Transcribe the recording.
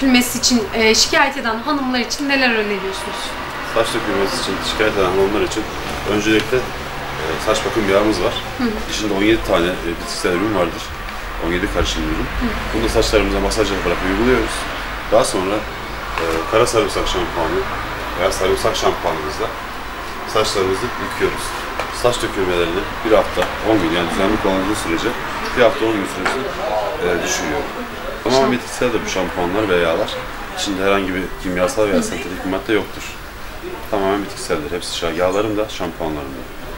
dökülmesi için e, şikayet eden hanımlar için neler öneriyorsunuz? Saç dökülmesi için şikayet eden hanımlar için öncelikle e, saç bakım yağımız var. İçinde 17 tane e, bitkisel ürün vardır. 17 karışım ürün. Bunu da saçlarımıza masaj yaparak uyguluyoruz. Daha sonra e, kara sarımsak şampuanı veya sarımsak şampuanımızla saçlarımızı yıkıyoruz. Saç dökülmelerini bir hafta, 10 gün yani düzenli kullanıldığı sürece bir hafta 10 gün süresini e, düşürüyor. Tamamen bitkiseldir bu şampuanlar ve yağlar. İçinde herhangi bir kimyasal veya sentetik bir madde yoktur. Tamamen bitkiseldir. Hepsi yağlarım da şampuanlarım da.